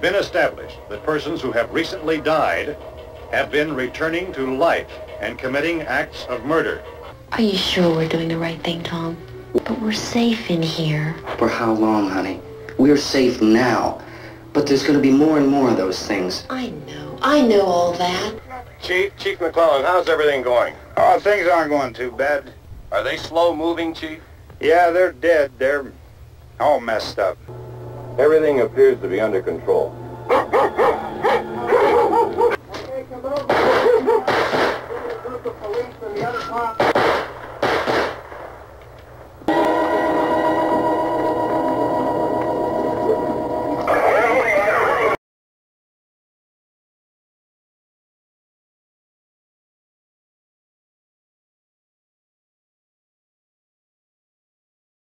been established that persons who have recently died have been returning to life and committing acts of murder. Are you sure we're doing the right thing, Tom? But we're safe in here. For how long, honey? We're safe now. But there's going to be more and more of those things. I know. I know all that. Chief, Chief McClellan, how's everything going? Oh, things aren't going too bad. Are they slow moving, Chief? Yeah, they're dead. They're all messed up. Everything appears to be under control.